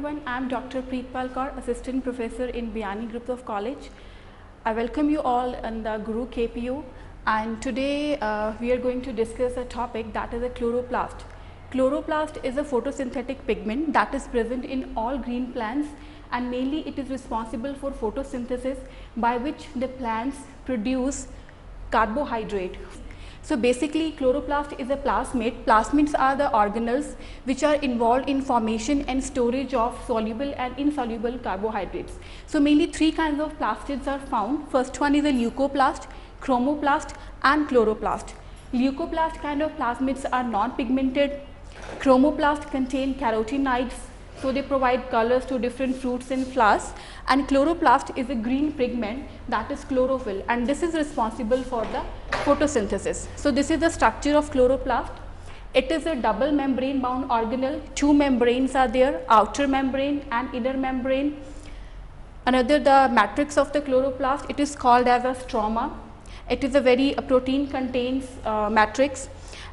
everyone. I am Dr. Preetpal Kaur, Assistant Professor in Biyani Group of College. I welcome you all in the Guru KPO and today uh, we are going to discuss a topic that is a chloroplast. Chloroplast is a photosynthetic pigment that is present in all green plants and mainly it is responsible for photosynthesis by which the plants produce carbohydrate so basically chloroplast is a plastid. Plastids are the organelles which are involved in formation and storage of soluble and insoluble carbohydrates. So mainly three kinds of plastids are found. First one is a leucoplast, chromoplast and chloroplast. Leucoplast kind of plastids are non-pigmented. Chromoplast contain carotenoids so they provide colors to different fruits and flowers and chloroplast is a green pigment that is chlorophyll and this is responsible for the photosynthesis. So this is the structure of chloroplast. It is a double membrane bound organelle. Two membranes are there, outer membrane and inner membrane. Another the matrix of the chloroplast, it is called as a stroma. It is a very a protein contains uh, matrix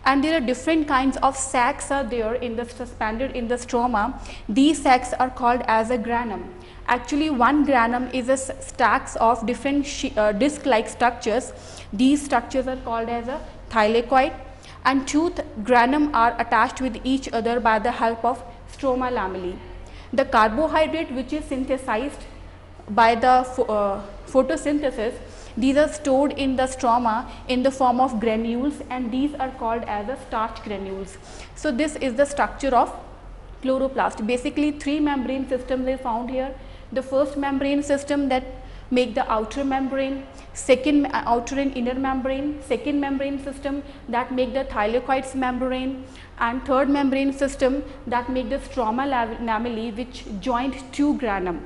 and there are different kinds of sacs are there in the suspended in the stroma. These sacs are called as a granum. Actually one granum is a stacks of different uh, disc like structures. These structures are called as a thylakoid and two granum are attached with each other by the help of stroma lamellae. The carbohydrate which is synthesized by the uh, photosynthesis these are stored in the stroma in the form of granules and these are called as a starch granules. So, this is the structure of chloroplast. Basically three membrane systems are found here. The first membrane system that make the outer membrane, second uh, outer and inner membrane, second membrane system that make the thylakoids membrane and third membrane system that make the stroma lamellae which joined two granum.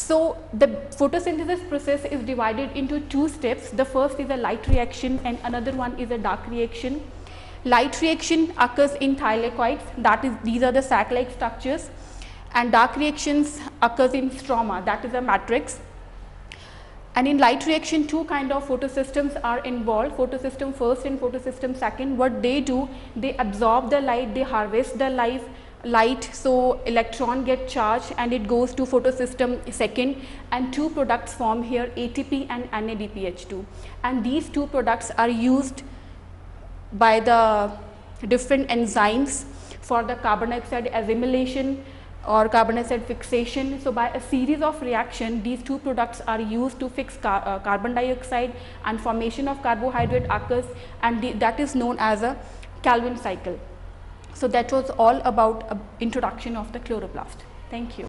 So, the photosynthesis process is divided into two steps. The first is a light reaction and another one is a dark reaction. Light reaction occurs in thylakoids that is these are the sac like structures and dark reactions occurs in stroma that is a matrix. And in light reaction two kind of photosystems are involved photosystem first and photosystem second. What they do they absorb the light they harvest the light light so electron get charged and it goes to photosystem second and two products form here ATP and NADPH2 and these two products are used by the different enzymes for the carbon dioxide assimilation or carbon dioxide fixation. So, by a series of reaction these two products are used to fix car uh, carbon dioxide and formation of carbohydrate occurs and that is known as a Calvin cycle. So that was all about uh, introduction of the chloroplast. Thank you.